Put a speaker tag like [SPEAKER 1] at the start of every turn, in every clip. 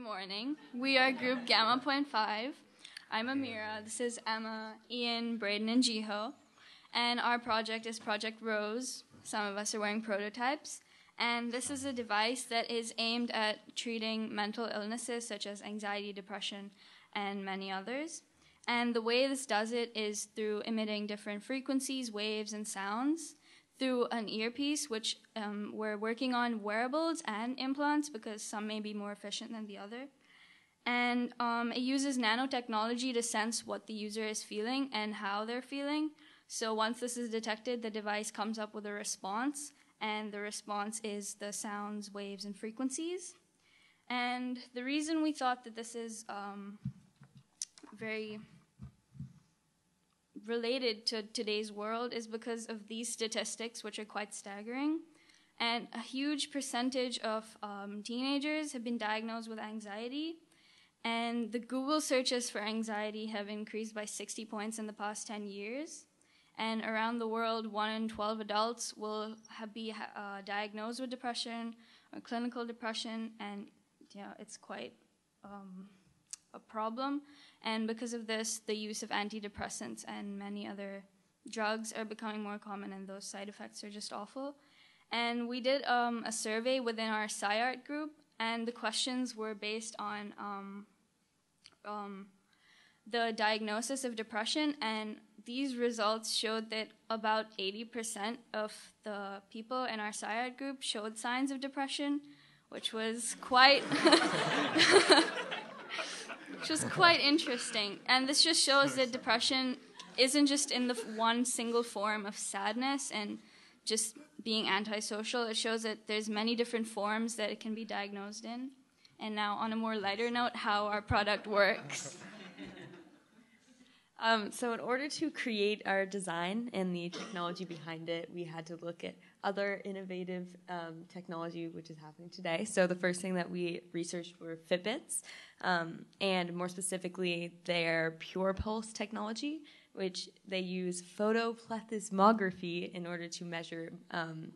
[SPEAKER 1] morning. We are group Gamma Point Five. I'm Amira. This is Emma, Ian, Braden, and Jiho. And our project is Project Rose. Some of us are wearing prototypes. And this is a device that is aimed at treating mental illnesses such as anxiety, depression, and many others. And the way this does it is through emitting different frequencies, waves, and sounds through an earpiece, which um, we're working on wearables and implants because some may be more efficient than the other. And um, it uses nanotechnology to sense what the user is feeling and how they're feeling. So once this is detected, the device comes up with a response, and the response is the sounds, waves, and frequencies. And the reason we thought that this is um, very related to today's world is because of these statistics, which are quite staggering. And a huge percentage of um, teenagers have been diagnosed with anxiety. And the Google searches for anxiety have increased by 60 points in the past 10 years. And around the world, 1 in 12 adults will have, be uh, diagnosed with depression or clinical depression. And yeah, it's quite um, a problem. And because of this, the use of antidepressants and many other drugs are becoming more common, and those side effects are just awful. And we did um, a survey within our SciArt group, and the questions were based on um, um, the diagnosis of depression, and these results showed that about 80% of the people in our SciArt group showed signs of depression, which was quite. was quite interesting. And this just shows that depression isn't just in the one single form of sadness and just being antisocial. It shows that there's many different forms that it can be diagnosed in. And now, on a more lighter note, how our product works.
[SPEAKER 2] Um, so, in order to create our design and the technology behind it, we had to look at other innovative um, technology which is happening today. So, the first thing that we researched were Fitbits, um, and more specifically, their PurePulse technology, which they use photoplethysmography in order to measure um,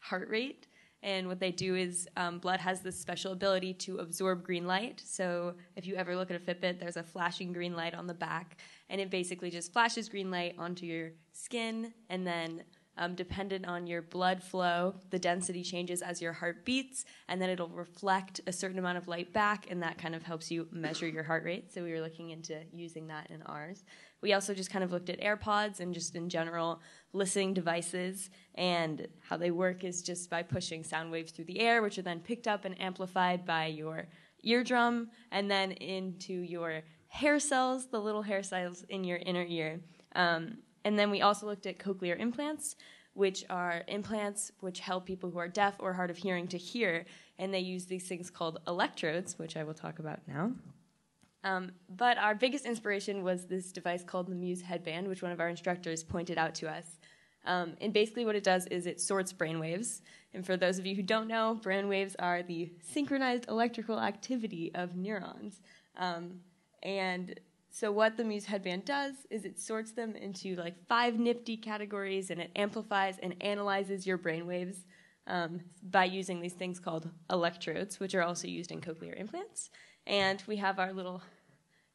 [SPEAKER 2] heart rate. And what they do is um, blood has this special ability to absorb green light. So if you ever look at a Fitbit, there's a flashing green light on the back, and it basically just flashes green light onto your skin, and then um, dependent on your blood flow, the density changes as your heart beats, and then it'll reflect a certain amount of light back, and that kind of helps you measure your heart rate. So we were looking into using that in ours. We also just kind of looked at AirPods and just in general listening devices, and how they work is just by pushing sound waves through the air, which are then picked up and amplified by your eardrum, and then into your hair cells, the little hair cells in your inner ear. Um, and then we also looked at cochlear implants, which are implants which help people who are deaf or hard of hearing to hear. And they use these things called electrodes, which I will talk about now. Um, but our biggest inspiration was this device called the Muse headband, which one of our instructors pointed out to us. Um, and basically, what it does is it sorts brainwaves. And for those of you who don't know, brainwaves are the synchronized electrical activity of neurons. Um, and so what the Muse headband does is it sorts them into like five nifty categories and it amplifies and analyzes your brainwaves um, by using these things called electrodes, which are also used in cochlear implants. And we have our little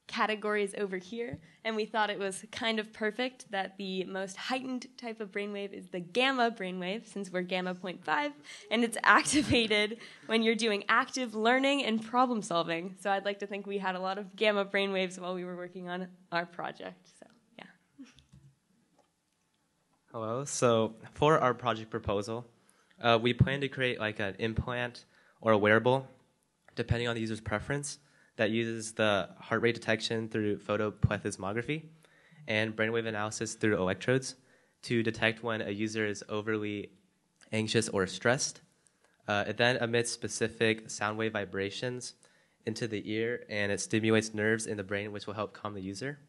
[SPEAKER 2] categories over here, and we thought it was kind of perfect that the most heightened type of brainwave is the gamma brainwave, since we're gamma 0.5, and it's activated when you're doing active learning and problem solving. So I'd like to think we had a lot of gamma brainwaves while we were working on our project. So yeah.
[SPEAKER 3] Hello. So for our project proposal, uh, we plan to create like an implant or a wearable, depending on the user's preference that uses the heart rate detection through photoplethysmography and brainwave analysis through electrodes to detect when a user is overly anxious or stressed. Uh, it then emits specific sound wave vibrations into the ear and it stimulates nerves in the brain, which will help calm the user.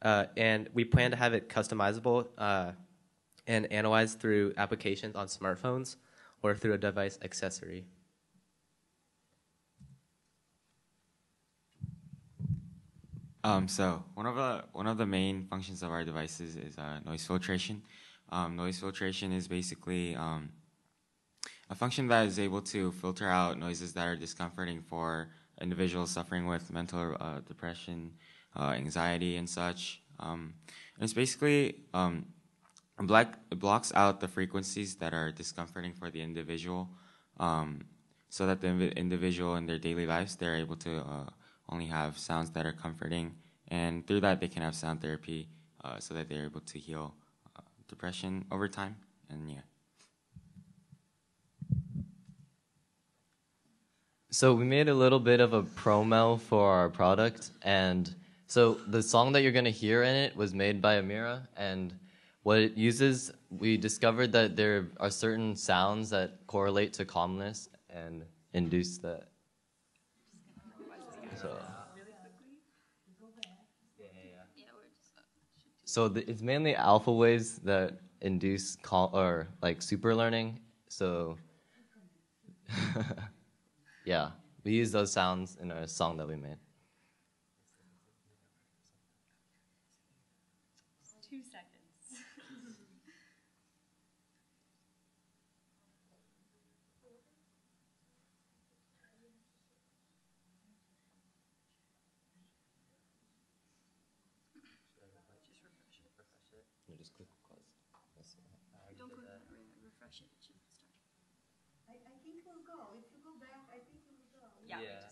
[SPEAKER 3] Uh, and we plan to have it customizable uh, and analyzed through applications on smartphones or through a device accessory.
[SPEAKER 4] Um, so one of the one of the main functions of our devices is uh, noise filtration. Um, noise filtration is basically um, a function that is able to filter out noises that are discomforting for individuals suffering with mental uh, depression, uh, anxiety, and such. Um, and it's basically black, it blocks out the frequencies that are discomforting for the individual, um, so that the individual in their daily lives they're able to uh, only have sounds that are comforting, and through that they can have sound therapy, uh, so that they're able to heal uh, depression over time. And yeah.
[SPEAKER 5] So we made a little bit of a promo for our product, and so the song that you're gonna hear in it was made by Amira, and what it uses, we discovered that there are certain sounds that correlate to calmness and induce that. So, so the, it's mainly alpha waves that induce cal- or like super learning. So. Yeah, we use those sounds in a song that we made.
[SPEAKER 2] Two seconds.
[SPEAKER 5] Just click pause.
[SPEAKER 1] Don't go refresh it. it should start.
[SPEAKER 6] I, I think we'll go. If you go back, I think we'll go.
[SPEAKER 2] Yeah.
[SPEAKER 5] yeah.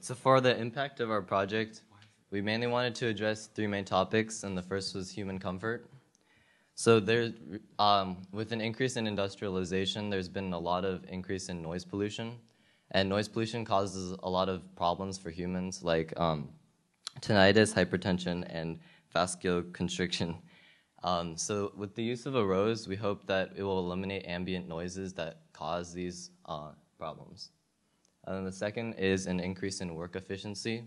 [SPEAKER 5] So for the impact of our project, we mainly wanted to address three main topics, and the first was human comfort. So there, um, with an increase in industrialization, there's been a lot of increase in noise pollution, and noise pollution causes a lot of problems for humans, like um, tinnitus, hypertension, and vasoconstriction. Um, so with the use of a rose, we hope that it will eliminate ambient noises that cause these uh, problems. And the second is an increase in work efficiency.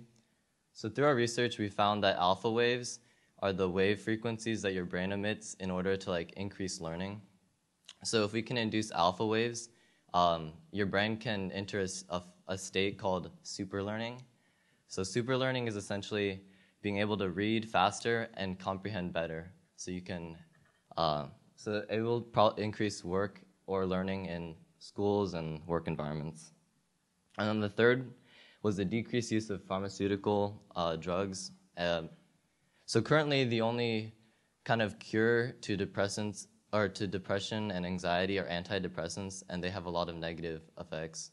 [SPEAKER 5] So through our research, we found that alpha waves are the wave frequencies that your brain emits in order to like increase learning. So if we can induce alpha waves, um, your brain can enter a, a, a state called super learning. So super learning is essentially being able to read faster and comprehend better. So you can, uh, so it will pro- increase work or learning in schools and work environments. And then the third was the decreased use of pharmaceutical uh, drugs. Uh, so currently, the only kind of cure to depressants or to depression and anxiety are antidepressants, and they have a lot of negative effects.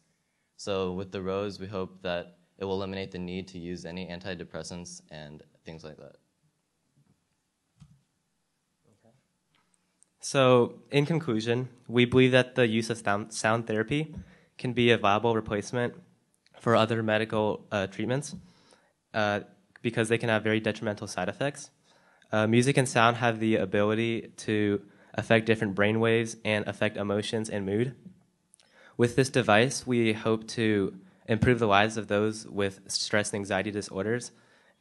[SPEAKER 5] So with the rose, we hope that it will eliminate the need to use any antidepressants and things like that.
[SPEAKER 3] So, in conclusion, we believe that the use of sound, sound therapy can be a viable replacement for other medical uh, treatments uh, because they can have very detrimental side effects. Uh, music and sound have the ability to affect different brain waves and affect emotions and mood. With this device, we hope to improve the lives of those with stress and anxiety disorders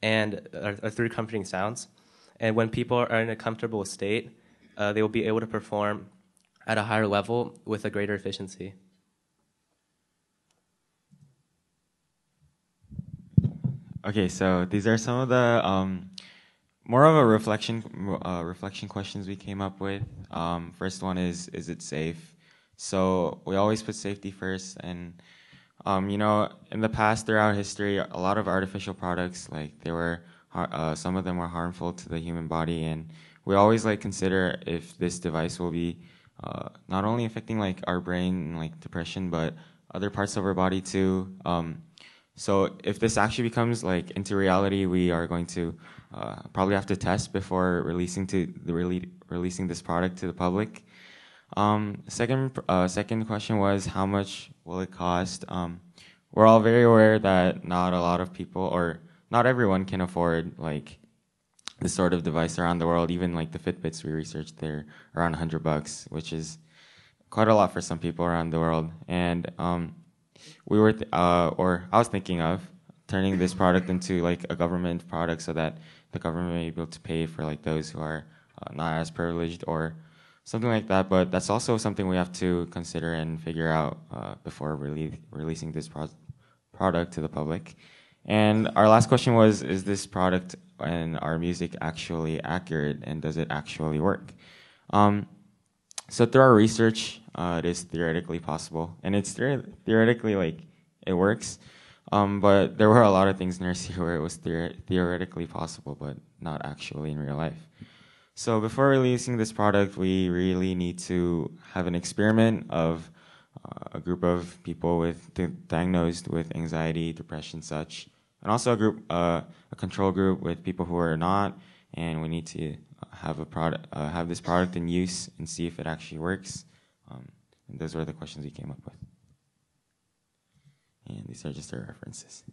[SPEAKER 3] and through comforting sounds. And when people are in a comfortable state, uh, they will be able to perform at a higher level with a greater efficiency.
[SPEAKER 4] Okay, so these are some of the um, more of a reflection uh, reflection questions we came up with. Um, first one is is it safe? So we always put safety first, and um, you know, in the past throughout history, a lot of artificial products like they were uh, some of them were harmful to the human body, and we always like consider if this device will be uh, not only affecting like our brain and like depression, but other parts of our body too. Um, so if this actually becomes like into reality, we are going to uh, probably have to test before releasing to the rele- releasing this product to the public. Um, second, uh, second question was how much will it cost? Um, we're all very aware that not a lot of people or not everyone can afford like this sort of device around the world. Even like the Fitbits we researched, they're around 100 bucks, which is quite a lot for some people around the world. And um, we were, th- uh, or I was thinking of turning this product into like a government product so that the government may be able to pay for like those who are uh, not as privileged or something like that. But that's also something we have to consider and figure out uh, before rele- releasing this pro- product to the public. And our last question was: Is this product and our music actually accurate, and does it actually work? Um, so through our research, uh, it is theoretically possible, and it's theoretically like it works. Um, but there were a lot of things in RC where it was theor- theoretically possible, but not actually in real life. So before releasing this product, we really need to have an experiment of uh, a group of people with di- diagnosed with anxiety, depression, such, and also a group, uh, a control group with people who are not. And we need to have a product, uh, have this product in use, and see if it actually works. Um, and those were the questions we came up with. And these are just our references.